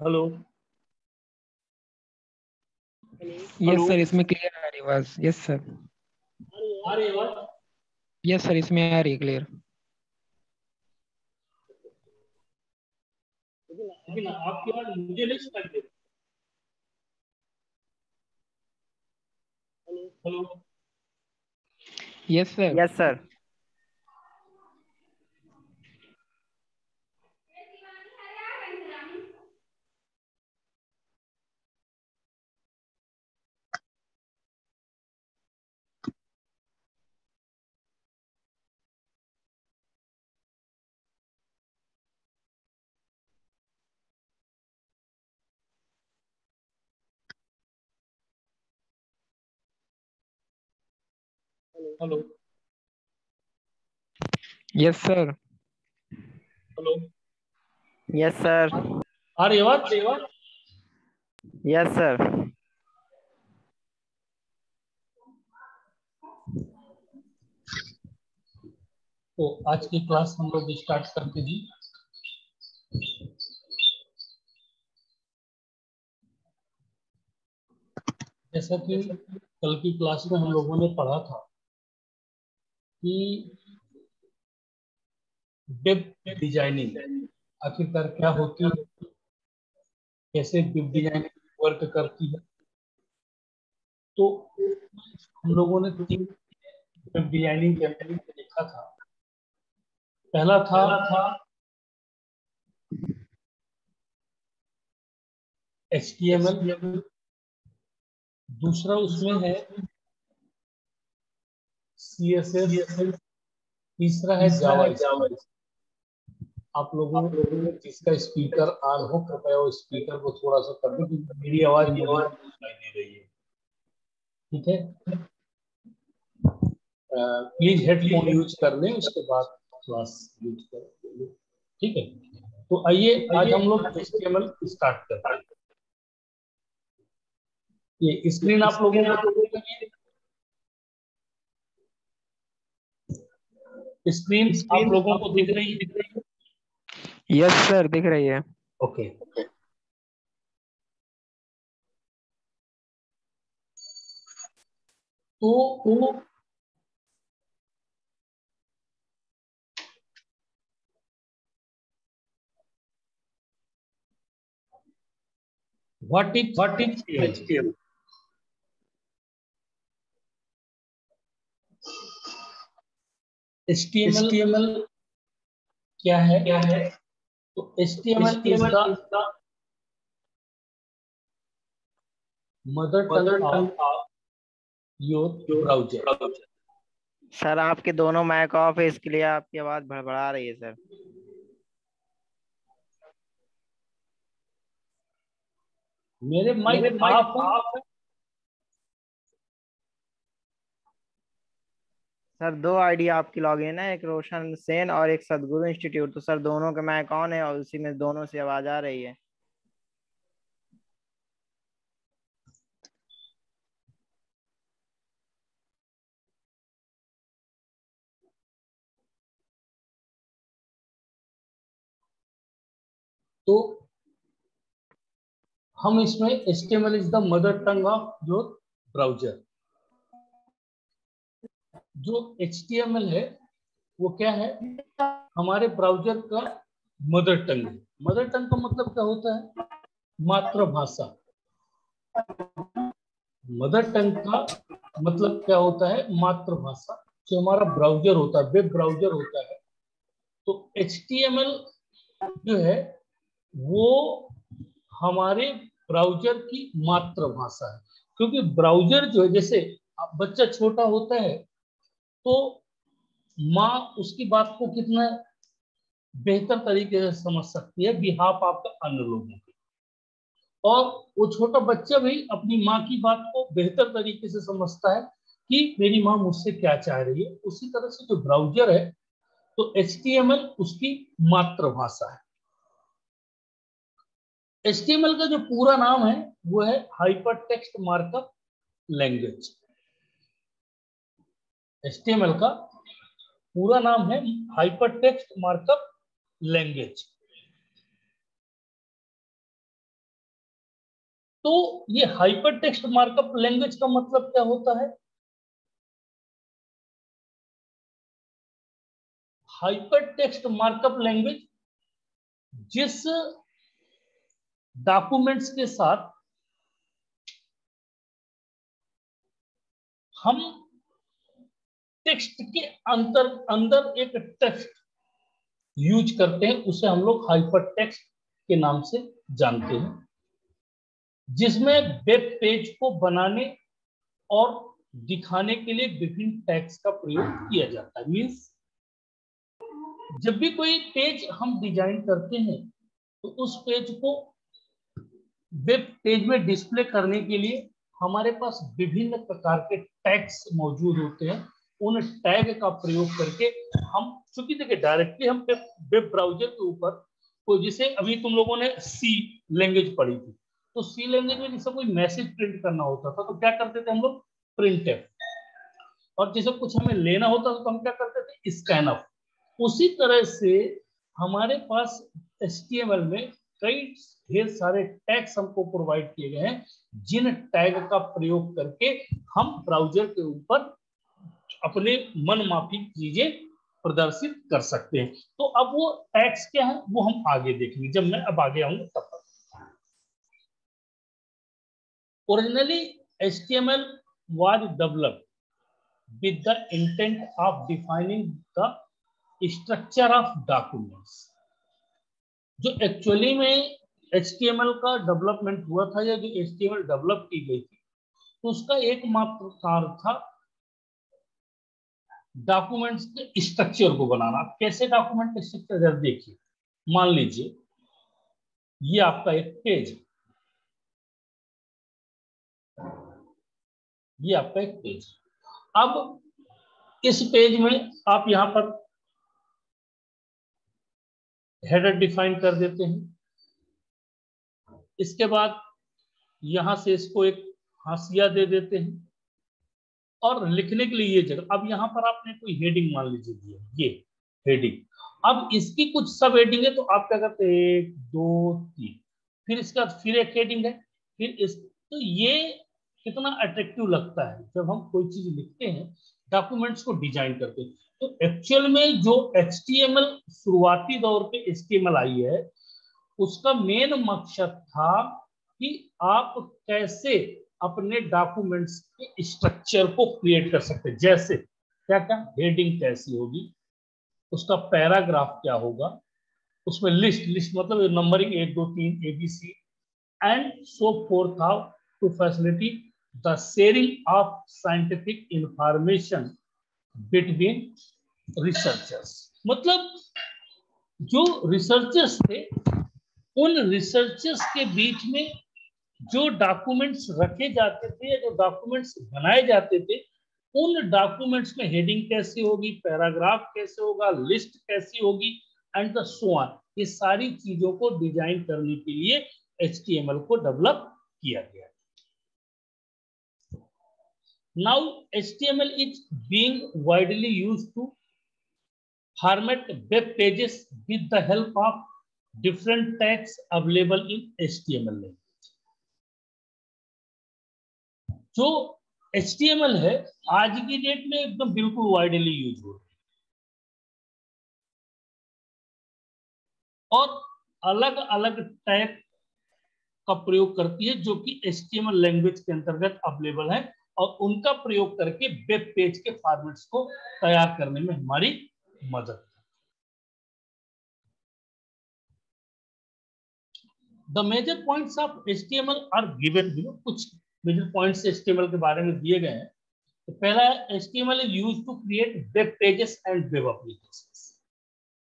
Hello. Yes sir इसमें clear आ रही आवाज़। यस सर आ रही आवाज़? यस सर इसमें आ रही क्लियर लेकिन आपकी आवाज़ मुझे नहीं सुनाई दे hello. Yes sir yes sir hello yes sir hello yes sir आ रही आवाज़? यस सर तो आज की क्लास हम लोग स्टार्ट करते जी। जैसा कि कल की क्लास में हम लोगों ने पढ़ा था कि वेब डिज़ाइनिंग आखिरकार क्या होती है? कैसे वेब डिज़ाइनिंग वर्क करती है? तो हम लोगों ने तीन वेब डिज़ाइनिंग के देखा था। पहला था था एच दूसरा उसमें है सी एस एस तीसरा है जावा आप लोगों ने जिसका स्पीकर ऑन हो कृपया वो स्पीकर को थोड़ा सा कर दो क्योंकि मेरी आवाज़ सुनाई दे रही है। ठीक है? प्लीज़ हेडफोन यूज़ कर लें उसके बाद क्लास यूज़ कर ठीक है? तो आइए आज हम लोग एचटीएमएल स्टार्ट करते हैं। ये स्क्रीन आप लोगों को स्क्रीन आप लोगों को दिख रही है? यस सर दिख रही है। ओके तो तो what is what is HTML? HTML, HTML क्या है? क्या है? तो HTML is the mother tongue of your browser. Sir आपके दोनों माइक ऑफ़ है इसके लिए आपकी आवाज़ भड़बड़ा रही है सर मेरे माइक ऑफ़ है। सर दो आईडी आपकी लॉगिन है, एक रोशन सेन और एक सदगुरु इंस्टीट्यूट। तो सर दोनों के माइक कौन है और उसी में दोनों से आवाज़ आ रही है? तो हम इसमें HTML is the mother tongue of your browser जो HTML है, वो क्या है? हमारे ब्राउज़र का मदर टंग मदर टंग का मतलब क्या होता है? मातृभाषा। मदर टंग का मतलब क्या होता है? मातृभाषा। जो हमारा ब्राउज़र होता है वेब ब्राउज़र होता है तो HTML जो है, वो हमारे ब्राउज़र की मातृभाषा है। क्योंकि ब्राउज़र जो है, जैसे बच्चा छोटा होता है तो माँ उसकी बात को कितना बेहतर तरीके से समझ सकती है, बिहाफ आपका अन्य लोगों की और वो छोटा बच्चा भी अपनी माँ की बात को बेहतर तरीके से समझता है कि मेरी माँ मुझसे क्या चाह रही है। उसी तरह से जो ब्राउज़र है तो एचटीएमएल उसकी मातृभाषा है। एचटीएमएल का जो पूरा नाम है, वो है hyper text markup language. HTML का पूरा नाम है हाइपर टेक्स्ट मार्कअप लैंग्वेज तो ये हाइपर टेक्स्ट मार्कअप लैंग्वेज का मतलब क्या होता है? हाइपर टेक्स्ट मार्कअप लैंग्वेज जिस डॉक्यूमेंट्स के साथ हम टेक्स्ट के अंतर अंदर एक टेक्स्ट यूज़ करते हैं, उसे हम लोग हाइपर टेक्स्ट के नाम से जानते हैं, जिसमें वेब पेज को बनाने और दिखाने के लिए विभिन्न टैग्स का प्रयोग किया जाता है। मीन्स जब भी कोई पेज हम डिज़ाइन करते हैं तो उस पेज को वेब पेज में डिस्प्ले करने के लिए हमारे पास विभिन्न प्रकार के टैग्स मौजूद होते हैं। उन टैग का प्रयोग करके हम चूँकि देखिए डायरेक्टली हम वेब ब्राउज़र के ऊपर कोई जिसे अभी तुम लोगों ने सी लैंग्वेज पढ़ी थी तो सी लैंग्वेज में जैसे कोई मैसेज प्रिंट करना होता था तो क्या करते थे हम लोग? प्रिंट और जैसे कुछ हमें लेना होता था तो हम क्या करते थे? स्कैन अप उसी तरह से हमारे पास एच में कई ढेर सारे टैग्स हमको प्रोवाइड किए गए हैं, जिन टैग का प्रयोग करके हम ब्राउज़र के ऊपर अपने मन माफ़ी चीज़ें प्रदर्शित कर सकते हैं। तो अब वो टैक्स क्या है, वो हम आगे देखेंगे। जब मैं अब आगे आऊँगा, तब तक। Originally L was developed with the intent of defining the structure of documents जो एक्चुअली में एच का डेवलपमेंट हुआ था या जो एच डेवलप की गई थी तो उसका एकमात्र कार्य था डॉक्यूमेंट्स के स्ट्रक्चर को बनाना। कैसे डॉक्यूमेंट के स्ट्रक्चर जब देखिए। मान लीजिए, ये आपका एक पेज ये आपका एक पेज अब इस पेज में आप यहाँ पर हेडर डिफाइन कर देते हैं। इसके बाद यहाँ से इसको एक हाशिया दे देते हैं। और लिखने के लिए ये जगह, अब यहाँ पर आपने कोई हेडिंग मान लीजिए दिया, ये हेडिंग अब इसकी कुछ सब हेडिंग है तो आप क्या करते हैं? एक, दो, तीन। फिर इसका फिर एक हेडिंग है, फिर इस तो ये कितना अट्रैक्टिव लगता है? जब हम कोई चीज़ लिखते हैं डॉक्यूमेंट्स को डिज़ाइन करते हैं तो एक्चुअल में जो एचटीएमएल शुरुआती दौर पे एच आई है, उसका मेन मकसद था कि आप कैसे अपने डॉक्यूमेंट्स के स्ट्रक्चर को क्रिएट कर सकते हैं। जैसे क्या क्या हेडिंग कैसी होगी। उसका पैराग्राफ क्या होगा? उसमें लिस्ट लिस्ट मतलब नंबरिंग एक, दो, तीन A B C and so forth how to facility the sharing of scientific information between researchers मतलब जो रिसर्चर्स थे, उन रिसर्चर्स के बीच में जो डॉक्यूमेंट्स रखे जाते थे या जो डॉक्यूमेंट्स बनाए जाते थे, उन डॉक्यूमेंट्स में हेडिंग कैसी होगी पैराग्राफ कैसे होगा लिस्ट कैसी होगी एंड द सो ये सारी चीज़ों को डिज़ाइन करने के लिए एच को डेवलप किया गया। Now H is being widely use to format web pages with the help of different tags available in H जो एचटीएमएल है, आज की डेट में एकदम बिल्कुल वाइडली यूज़ हो रही और अलग अलग टाइप का प्रयोग करती है, जो कि एच लैंग्वेज के अंतर्गत अवेलेबल है, और उनका प्रयोग करके वेब पेज के फॉर्मेट्स को तैयार करने में हमारी मदद the major points of H are given कुछ मेजर पॉइंट्स एचटीएमएल के बारे में दिए गए हैं तो पहला HTML is use to create web pages and web applications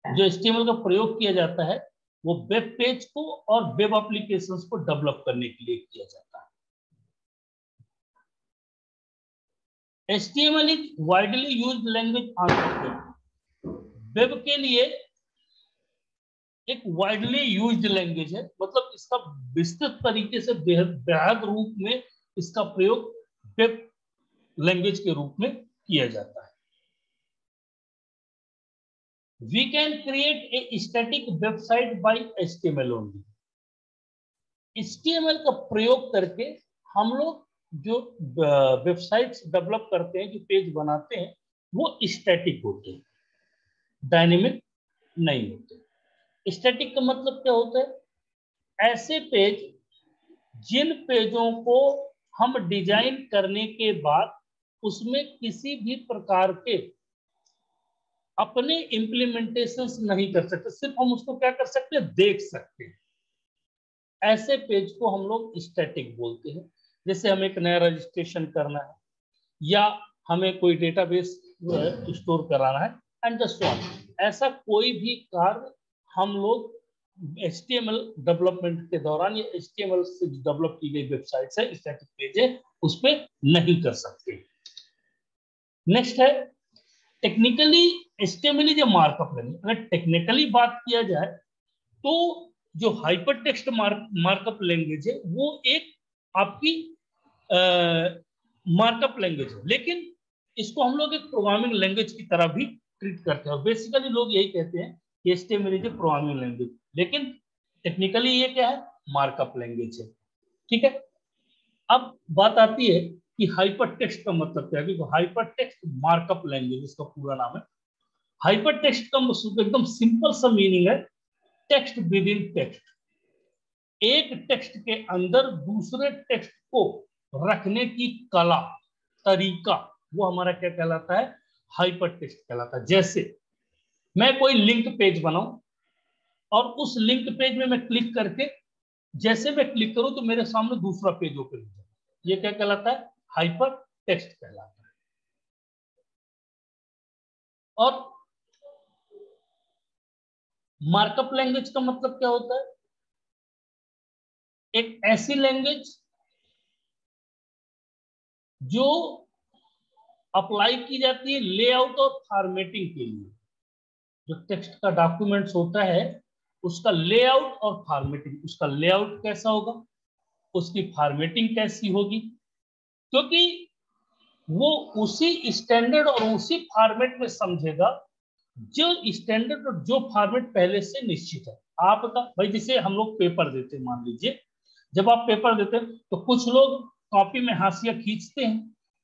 जो एचटीएमएल का प्रयोग किया जाता है, वो वेब पेज को और वेब एप्लीकेशंस को डेवलप करने के लिए किया जाता है। HTML is widely used language on web web के लिए एक वाइडली यूज्ड लैंग्वेज है मतलब इसका विस्तृत तरीके से बेहद रूप में इसका प्रयोग वेब लैंग्वेज के रूप में किया जाता है। We can create a static website M L only HTML का प्रयोग करके हम लोग जो वेबसाइट्स डेवलप करते हैं, जो पेज बनाते हैं, वो स्टैटिक होते हैं। डायनेमिक नहीं होते। स्टैटिक का मतलब क्या होता है? ऐसे पेज जिन पेजों को हम डिज़ाइन करने के बाद उसमें किसी भी प्रकार के अपने इंप्लीमेंटेशन नहीं कर सकते। सिर्फ़ हम उसको क्या कर सकते हैं? देख सकते हैं। ऐसे पेज को हम लोग स्टैटिक बोलते हैं। जैसे हमें एक नया रजिस्ट्रेशन करना है, या हमें कोई डेटाबेस स्टोर कराना है एंड जस्ट ऐसा कोई भी कार्य हम लोग एच डेवलपमेंट के दौरान या एच से डेवलप की गई वेबसाइट है स्टैटिक पेज है उस पर नहीं कर सकते। नेक्स्ट है टेक्निकली एस्टेमली जो मार्कअप लैंग्वेज अगर टेक्निकली बात किया जाए तो जो हाइपर टेक्स्ट मार्कअप लैंग्वेज है, वो एक आपकी मार्कअप लैंग्वेज है। लेकिन इसको हम लोग एक प्रोग्रामिंग लैंग्वेज की तरह भी ट्रीट करते हैं। बेसिकली लोग यही कहते हैं प्रोग्रामिंग लैंग्वेज लेकिन टेक्निकली ये क्या है? मार्कअप लैंग्वेज है। ठीक है? अब बात आती है कि हाइपर टेक्स्ट का मतलब क्या है? हाइपर टेक्स्ट मार्कअप लैंग्वेज इसका पूरा नाम है। हाइपर टेक्स्ट का एकदम सिंपल सा मीनिंग है। टेक्स्ट विद इन टेक्स्ट एक टेक्स्ट के अंदर दूसरे टेक्स्ट को रखने की कला, तरीका, वो हमारा क्या कहलाता है? हाइपर टेक्स्ट कहलाता है। जैसे मैं कोई लिंक पेज बनाऊँ और उस लिंक पेज में मैं क्लिक करके जैसे मैं क्लिक करूँ तो मेरे सामने दूसरा पेज ओपन हो जाए ये क्या कहलाता है? हाइपर टेक्स्ट कहलाता है। और मार्कअप लैंग्वेज का मतलब क्या होता है? एक ऐसी लैंग्वेज जो अप्लाई की जाती है लेआउट और फॉर्मेटिंग के लिए। जो टेक्स्ट का डॉक्यूमेंट्स होता है, उसका लेआउट और फॉर्मेटिंग उसका लेआउट कैसा होगा, उसकी फॉर्मेटिंग कैसी होगी? क्योंकि वो उसी स्टैंडर्ड और उसी फॉर्मेट में समझेगा, जो स्टैंडर्ड और जो फॉर्मेट पहले से निश्चित है। आपका, भाई जिसे हम लोग पेपर देते मान लीजिए, जब आप पेपर देते हैं तो कुछ लोग कॉपी में हाशिया खींचते हैं,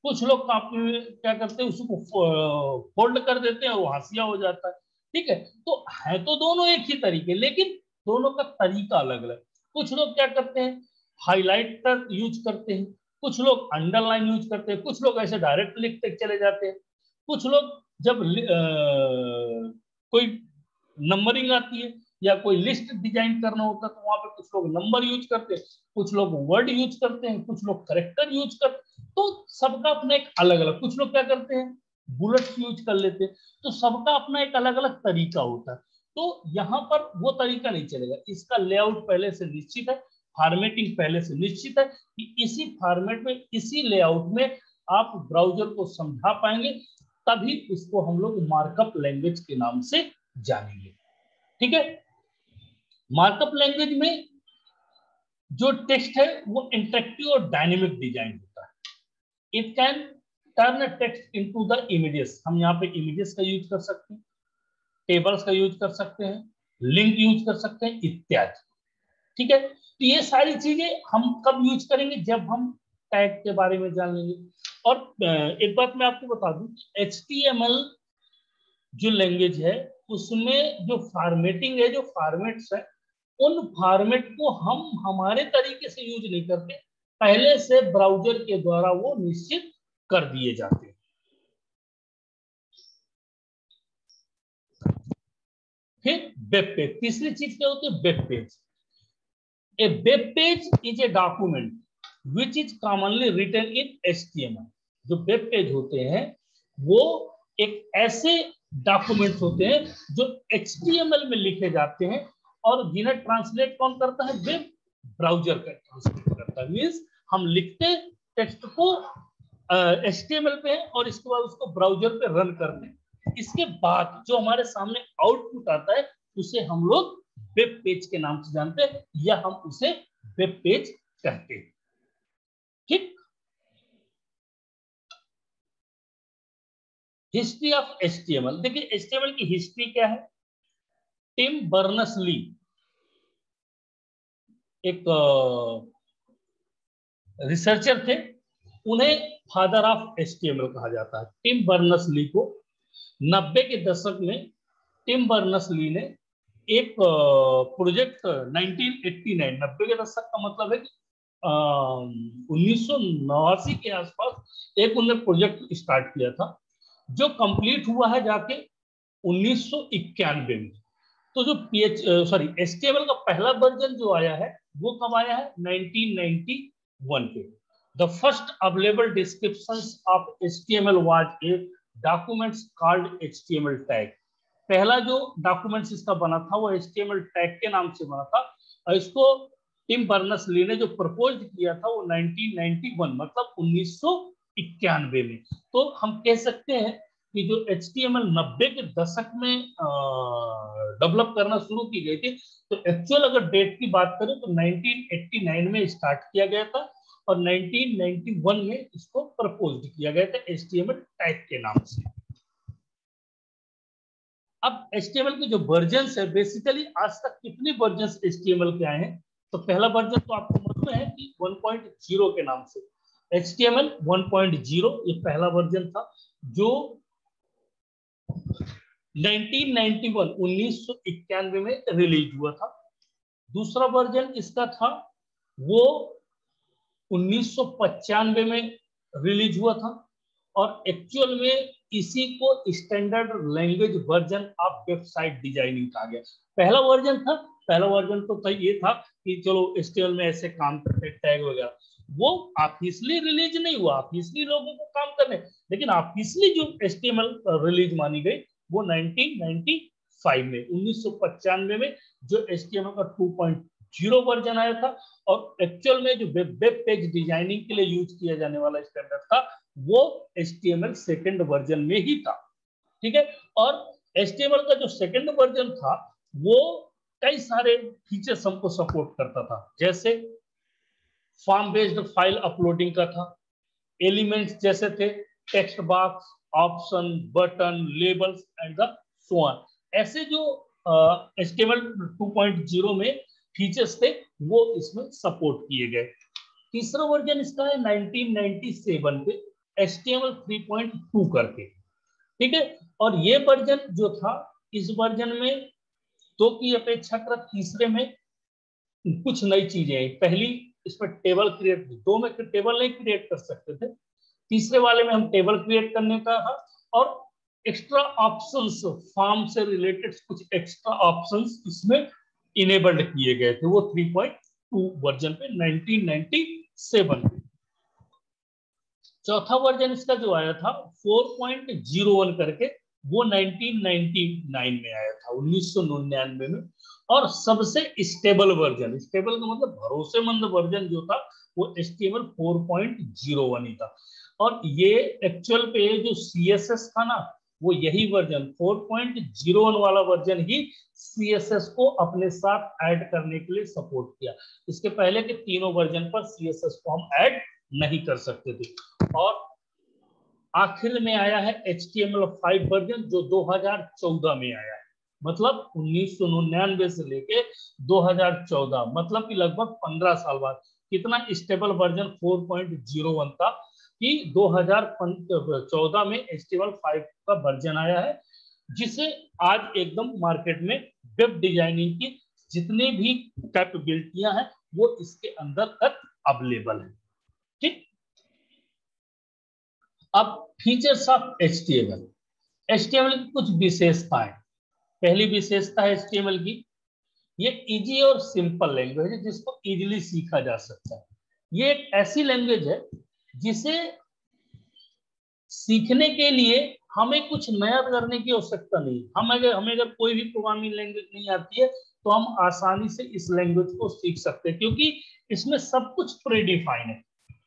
कुछ लोग कॉपी में क्या करते हैं, उसको फोल्ड कर देते हैं वो हाशिया हो जाता है। ठीक है? तो है तो दोनों एक ही तरीके लेकिन दोनों का तरीका अलग अलग। कुछ लोग क्या करते हैं? हाईलाइटर यूज़ करते हैं। कुछ लोग अंडरलाइन यूज़ करते हैं। कुछ लोग ऐसे डायरेक्ट लिखते चले जाते हैं। कुछ लोग जब आ, कोई नंबरिंग आती है या कोई लिस्ट डिज़ाइन करना होता है तो वहाँ पर कुछ लोग नंबर यूज़ करते हैं। कुछ लोग वर्ड यूज़ करते हैं। कुछ लोग करेक्टर यूज़ करते तो सबका अपना एक अलग अलग। कुछ लोग क्या करते हैं? बुलेट यूज़ कर लेते तो सबका अपना एक अलग अलग तरीका होता है। तो यहाँ पर वो तरीका नहीं चलेगा। इसका लेआउट पहले से निश्चित है, फॉर्मेटिंग पहले से निश्चित है कि इसी फॉर्मेट में, इसी लेआउट में आप ब्राउज़र को समझा पाएँगे, तभी इसको हम लोग मार्कअप लैंग्वेज के नाम से जानेंगे। ठीक है? मार्कअप लैंग्वेज में जो टेक्स्ट है, वो इंटरेक्टिव और डायनेमिक डिज़ाइन होता है। It can turn text into the images हम यहाँ पे इमेजेस का यूज़ कर सकते हैं टेबल्स का यूज़ कर सकते हैं लिंक यूज़ कर सकते हैं, इत्यादि। ठीक है? तो ये सारी चीज़ें हम कब यूज़ करेंगे? जब हम टैग के बारे में जान लेंगे। और एक बात मैं आपको बता दूँ एच जो लैंग्वेज है, उसमें जो फॉर्मेटिंग है, जो फॉर्मेट्स है, उन फॉर्मेट को हम हमारे तरीके से यूज़ नहीं करते। पहले से ब्राउज़र के द्वारा वो निश्चित कर दिए जाते हैं। फिर वेब पेज तीसरी चीज़ क्या होती है? Web page A web page is a document which is commonly written in HTML. जो वेब पेज होते हैं, वो एक ऐसे डॉक्यूमेंट होते हैं जो HTML में लिखे जाते हैं और जिन्हें ट्रांसलेट कौन करता है? वेब ब्राउज़र का ट्रांसलेट करता है। मीन्स हम लिखते टेक्स्ट को एच पे है और इसके बाद उसको ब्राउज़र पे रन करते इसके बाद जो हमारे सामने आउटपुट आता है, उसे हम लोग वेब पेज के नाम से जानते हैं या हम उसे वेब पेज कहते हैं। ठीक? हिस्ट्री ऑफ़ एच देखिए एच की हिस्ट्री क्या है? टिम बर्नस ली एक रिसर्चर थे। उन्हें फादर ऑफ़ एच कहा जाता है। टिम बर्नस ली को नब्बे के दशक में टिम बर्नस ली ने एक प्रोजेक्ट 1989 नब्बे के दशक का मतलब है कि उन्नीस के आसपास एक उन्होंने प्रोजेक्ट स्टार्ट किया था, जो कंप्लीट हुआ है जाके उन्नीस सौ इक्यानबे में। तो जो पीएच सॉरी एस का पहला वर्जन जो आया है, वो कब आया है? 1991 पे। Was a documents called H T M L tag पहला जो डॉक्यूमेंट्स इसका बना था, वो H T M L tag के नाम से बना था। और इसको टिम बर्नस ली ने जो प्रपोज किया था, वो 1991 मतलब उन्नीस सौ इक्यानबे में। तो हम कह सकते हैं कि जो एच टी एम एल नब्बे के दशक में डेवलप करना शुरू की गई थी तो एक्चुअल अगर डेट की बात करें तो 1989 में स्टार्ट किया गया था। और 1991 में इसको प्रपोज किया गया था H T M L type के नाम से। अब एच टी एम एल के जो वर्जन है बेसिकली आज तक कितने version H T M L के आए हैं? तो पहला वर्जन तो आपको मालूम है कि 1.0 के नाम से। H T M L one ये पहला वर्जन था, जो 1991 1991 में रिलीज़ हुआ था। दूसरा वर्जन इसका था, वो उन्नीस में रिलीज़ हुआ था और एक्चुअल में इसी को standard language version of website designing कहा गया। पहला वर्जन था, पहला वर्जन तो था, ये था कि चलो स्टेल में ऐसे काम करते टैग वगैरह। वो ऑफिशियली रिलीज़ नहीं हुआ ऑफिशियली लोगों को काम करने। लेकिन ऑफिशियली जो एस रिलीज़ मानी गई, वो 1995 में, उन्नीस में जो एस का 2.0 वर्जन आया था और एक्चुअल में जो वेब वेब पेज डिज़ाइनिंग के लिए यूज़ किया जाने वाला स्टैंडर्ड था वो एस सेकेंड वर्जन में ही था। ठीक है? और एस का जो सेकेंड वर्जन था वो कई सारे फीचर्स हमको सपोर्ट करता था। जैसे फॉर्म बेस्ड फ़ाइल अपलोडिंग का था एलिमेंट्स जैसे थे text box option button labels and the so ऐसे जो एचटीएमएल uh, 2.0 में फीचर्स थे, वो इसमें सपोर्ट किए गए। तीसरा वर्जन इसका है 1997 पे HTML 3.2 करके। ठीक है? और ये वर्जन जो था, इस वर्जन में दो की अपेक्षा कर, तीसरे में कुछ नई चीज़ें आई। पहली, इसमें टेबल क्रिएट, दो में टेबल नहीं क्रिएट कर सकते थे। तीसरे वाले में हम टेबल क्रिएट करने का था, और एक्स्ट्रा ऑप्शंस, फॉर्म से रिलेटेड कुछ एक्स्ट्रा ऑप्शंस इसमें इनेबल्ड किए गए थे, वो 3.2 वर्जन पे 1997 चौथा वर्जन इसका जो आया था 4.01 करके, वो 1999 में आया था, उन्नीस में। और सबसे स्टेबल वर्जन स्टेबल का मतलब भरोसेमंद वर्जन जो था, वो एस्टेबल 4.01 ही था। और ये एक्चुअल पे जो सीएसएस था ना वो यही वर्जन 4.01 वाला वर्जन ही सीएसएस को अपने साथ ऐड करने के लिए सपोर्ट किया। इसके पहले के तीनों वर्जन पर सीएसएस को हम ऐड नहीं कर सकते थे। और आखिर में आया है H T M L five version जो 2014 में आया है। मतलब उन्नीस से लेके 2014 मतलब कि लगभग 15 साल बाद। कितना स्टेबल वर्जन 4.01 था कि 2014 में एस्टिवल फाइव का वर्जन आया है, जिसे आज एकदम मार्केट में वेब डिज़ाइनिंग की जितनी भी कैपेबिलिटियाँ हैं, वो इसके अंदर तक अवेलेबल है। ठीक? अब features of H T M की कुछ विशेषताएँ। पहली विशेषता है एल की। ये इजी और सिंपल लैंग्वेज है जिसको इजीली सीखा जा सकता है। ये एक ऐसी लैंग्वेज है जिसे सीखने के लिए हमें कुछ नया करने की आवश्यकता नहीं हम अगर, हमें अगर कोई भी प्रोग्रामिंग लैंग्वेज नहीं आती है तो हम आसानी से इस लैंग्वेज को सीख सकते हैं, क्योंकि इसमें सब कुछ प्रीडिफाइन है।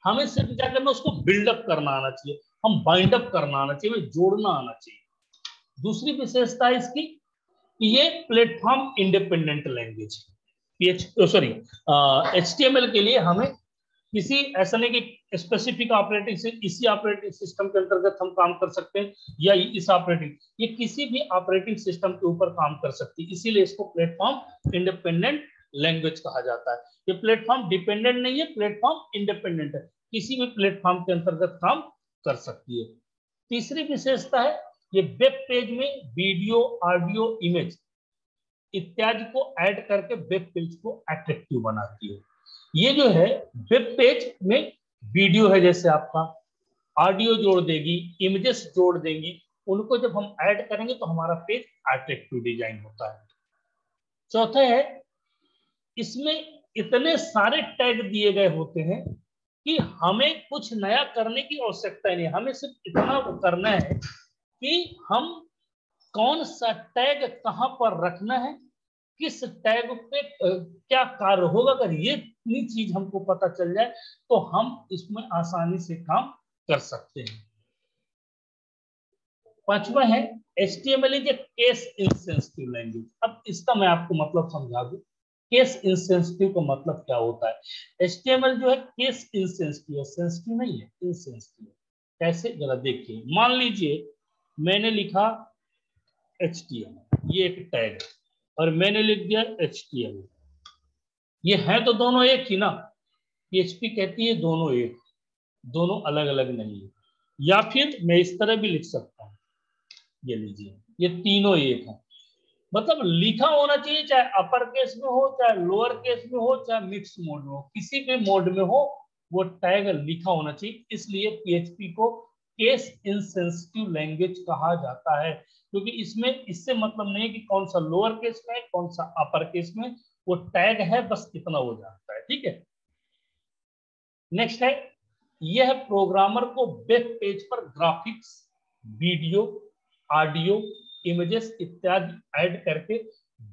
हमें सिर्फ़ क्या करना उसको बिल्डअप करना आना चाहिए। हम बाइंड अप करना आना चाहिए जोड़ना आना चाहिए। दूसरी विशेषता इसकी ये प्लेटफॉर्म इंडिपेंडेंट लैंग्वेज है। सॉरी एचटीएमएल के लिए हमें किसी, ऐसा नहीं कि स्पेसिफिक ऑपरेटिंग इसी ऑपरेटिंग सिस्टम के अंतर्गत हम काम कर सकते हैं या इस ऑपरेटिंग ये किसी भी ऑपरेटिंग सिस्टम के ऊपर काम कर सकती है। इसीलिए इसको प्लेटफॉर्म इंडिपेंडेंट लैंग्वेज कहा जाता है। ये प्लेटफॉर्म डिपेंडेंट नहीं है प्लेटफॉर्म इंडिपेंडेंट है। किसी भी प्लेटफॉर्म के अंतर्गत काम कर सकती है। तीसरी विशेषता है, ये वेब पेज में वीडियो ऑडियो इमेज इत्यादि को ऐड करके वेब पेज को अट्रैक्टिव बनाती है। ये जो है वेब पेज में वीडियो है जैसे आपका। ऑडियो जोड़ देगी इमेजेस जोड़ देंगी। उनको जब हम ऐड करेंगे तो हमारा पेज अट्रैक्टिव डिज़ाइन होता है। चौथा है, इसमें इतने सारे टैग दिए गए होते हैं कि हमें कुछ नया करने की आवश्यकता नहीं हमें सिर्फ़ इतना करना है कि हम कौन सा टैग कहाँ पर रखना है किस टैग पे क्या कार्य होगा? अगर ये इतनी चीज़ हमको पता चल जाए तो हम इसमें आसानी से काम कर सकते हैं। पांचवा है H T M L is case insensitive language अब इसका मैं आपको मतलब समझा दू। केस इंसेंसिटिव का मतलब क्या होता है? एच टी एम एल जो है केस इंसेंसिटिव सेंसिटिव नहीं है इंसेंसिटिव कैसे? जरा देखिए। मान लीजिए, मैंने लिखा एच टी एम एल ये एक टैग है। और मैंने लिख दिया एच टी ये है तो दोनों एक ही ना? पीएचपी कहती है दोनों एक, दोनों अलग अलग नहीं है। या फिर मैं इस तरह भी लिख सकता हूँ। ये लीजिए, ये तीनों एक है। मतलब लिखा होना चाहिए, चाहे अपर केस में हो, चाहे लोअर केस में हो, चाहे मिक्स मोड में हो, किसी भी मोड में हो, वो टैग लिखा होना चाहिए, इसलिए पीएचपी को केस इनसेंसिटिव लैंग्वेज कहा जाता है, क्योंकि इसमें, इससे मतलब नहीं कि कौन सा लोअर केस में कौन सा अपर केस में वो टैग है, बस कितना हो जाता है, ठीक है? नेक्स्ट है, यह प्रोग्रामर को वेब पेज पर ग्राफिक्स वीडियो ऑडियो इमेजेस इत्यादि ऐड करके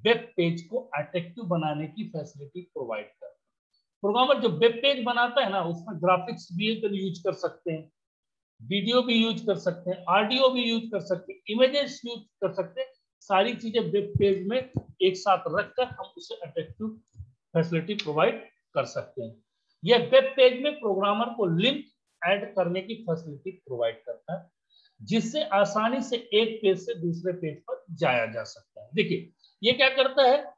वेब पेज को अट्रैक्टिव बनाने की फैसिलिटी प्रोवाइड करता है। प्रोग्रामर जो वेब पेज बनाता है ना, उसमें ग्राफिक्स भी यूज़ कर सकते हैं। वीडियो भी यूज़ कर सकते हैं, ऑडियो भी यूज़ कर सकते हैं, इमेजेस यूज़ कर सकते हैं, सारी चीज़ें वेब पेज में एक साथ रखकर हम उसे अट्रैक्टिव फैसिलिटी प्रोवाइड कर सकते हैं। यह वेब पेज में प्रोग्रामर को लिंक ऐड करने की फैसिलिटी प्रोवाइड करता है, जिससे आसानी से एक पेज से दूसरे पेज पर जाया जा सकता है। देखिए, ये क्या करता है?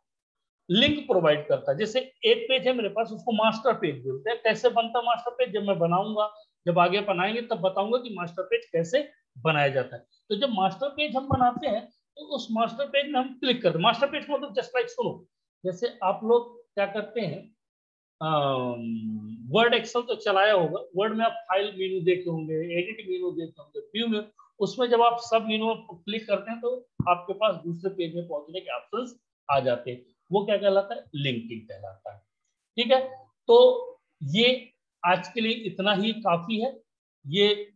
लिंक प्रोवाइड करता है। जैसे एक पेज है मेरे पास, उसको मास्टर पेज बोलते हैं। कैसे बनता है मास्टर पेज? जब मैं बनाऊँगा, जब आगे बनाएँगे, तब बताऊँगा कि मास्टर पेज कैसे बनाया जाता है। तो जब मास्टर पेज हम बनाते हैं तो उस मास्टर पेज में हम क्लिक करते हैं। मास्टर पेज मतलब जस्ट लाइक सुनो। जैसे आप लोग क्या करते हैं वर्ड एक्सेल तो चलाया होगा। वर्ड में आप फ़ाइल मेनू देखे होंगे, एडिट मेनू देखे होंगे, व्यू में। उसमें जब आप सब मेनू क्लिक करते हैं तो आपके पास दूसरे पेज में पहुँचने के ऑप्शन आ जाते हैं। वो क्या कहलाता है? लिंकिंग कहलाता है। ठीक है? तो ये आज के लिए इतना ही काफ़ी है। ये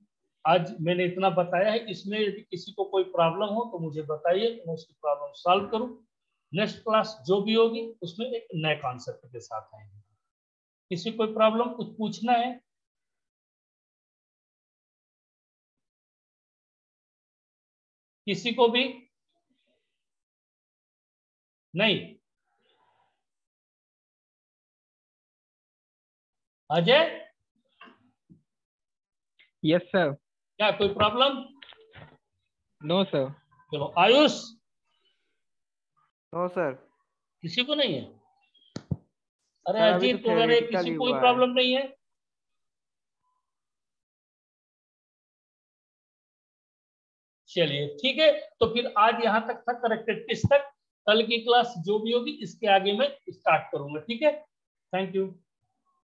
आज मैंने इतना बताया है। इसमें यदि किसी को कोई प्रॉब्लम हो तो मुझे बताइए। मैं उसकी प्रॉब्लम सॉल्व करूँ। नेक्स्ट क्लास जो भी होगी, उसमें एक नए कॉन्सेप्ट के साथ आएँगे। किसी कोई प्रॉब्लम कुछ पूछना है? किसी को भी? नहीं। अजय? यस सर क्या कोई प्रॉब्लम नो सर चलो आयुष? नो सर किसी को नहीं है? अरे अजीत तो वगैरह किसी ही कोई प्रॉब्लम नहीं है? चलिए ठीक है। तो फिर आज यहाँ तक था करेक्टेड टेस्ट तक। कल की क्लास जो भी होगी इसके आगे मैं स्टार्ट करूँगा ठीक है? Thank you